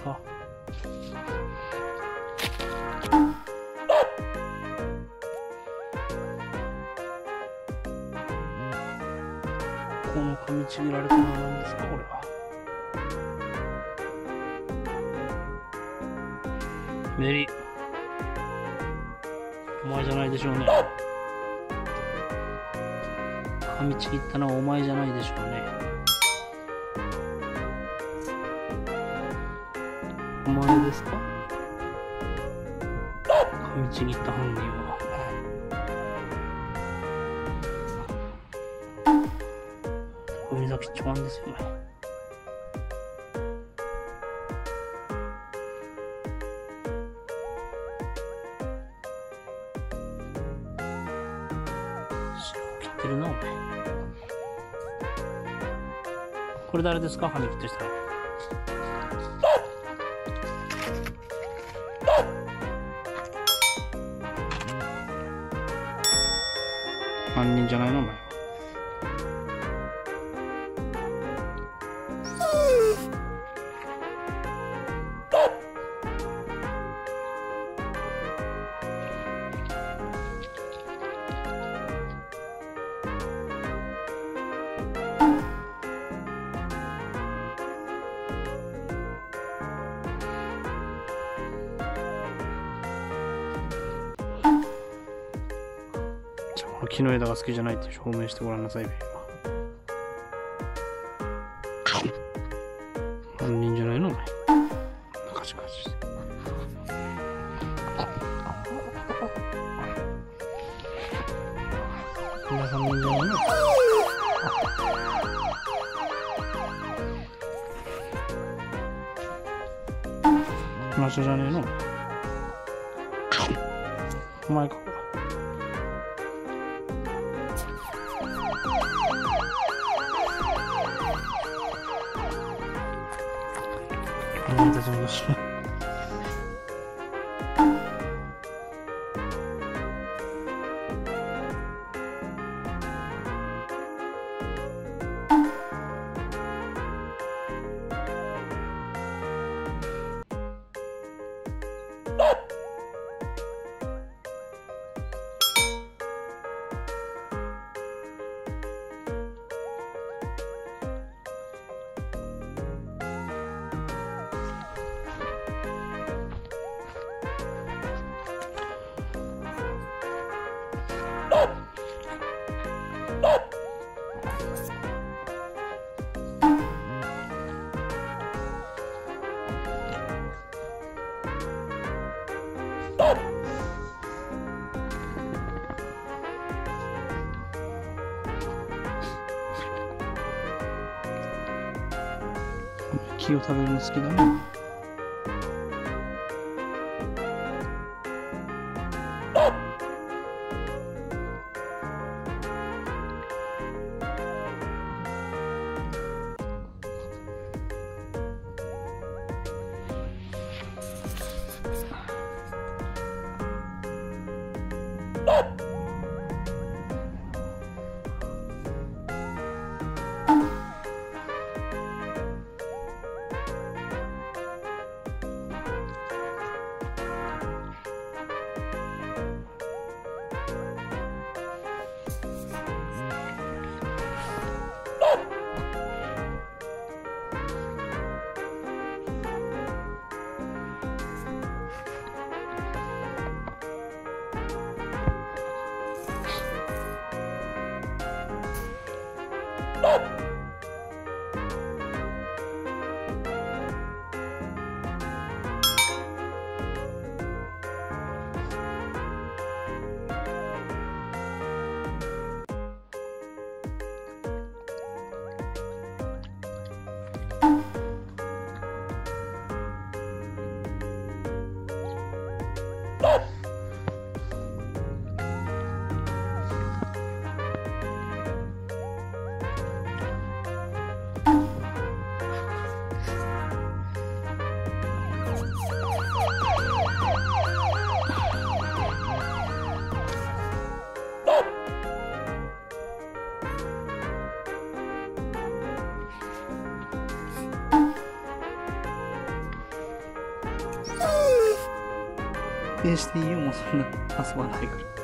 ですか？この噛みちぎられたのは何ですか？これは。メリお前じゃないでしょうね。噛みちぎったのはお前じゃないでしょうね。お前ですか？噛みちぎった犯人は。海崎一番ですよね。白を切ってるなお前。これ誰ですか？髪切ってしたら犯人じゃないのお前。は木の枝が好きじゃないって証明してごらんなさいべ犯人じゃないの？お前。カチカチして。これ犯人じゃないの？この人じゃねえの？お前か。これお前木を食べるの好きだなね。否 定していいよもうそんな遊ばないから。